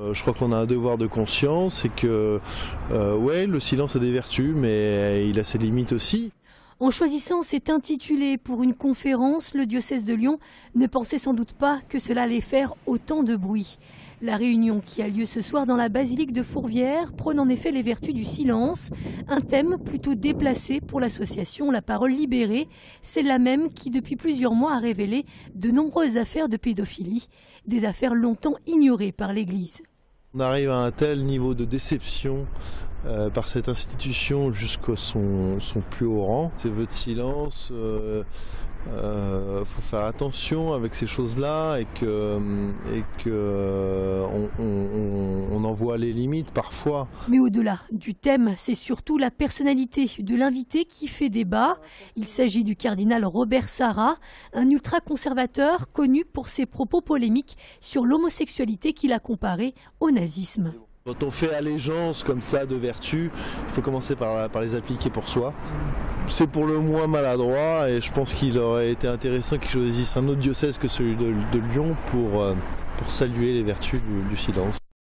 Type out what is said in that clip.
Euh, Je crois qu'on a un devoir de conscience et que, euh, ouais, le silence a des vertus, mais il a ses limites aussi. En choisissant cet intitulé pour une conférence, le diocèse de Lyon ne pensait sans doute pas que cela allait faire autant de bruit. La réunion qui a lieu ce soir dans la basilique de Fourvière prône en effet les vertus du silence, un thème plutôt déplacé pour l'association La Parole Libérée, c'est la même qui depuis plusieurs mois a révélé de nombreuses affaires de pédophilie, des affaires longtemps ignorées par l'Église. On arrive à un tel niveau de déception euh, par cette institution jusqu'à son, plus haut rang. Ces vœux de silence, euh, euh, faut faire attention avec ces choses-là et que, et que euh, on en voit les limites parfois. Mais au-delà du thème, c'est surtout la personnalité de l'invité qui fait débat. Il s'agit du cardinal Robert Sarra, un ultra-conservateur connu pour ses propos polémiques sur l'homosexualité qu'il a comparé au nazisme. Quand on fait allégeance comme ça de vertu, il faut commencer par, par les appliquer pour soi. C'est pour le moins maladroit et je pense qu'il aurait été intéressant qu'il choisisse un autre diocèse que celui de, de Lyon pour, euh, pour saluer les vertus du- du silence.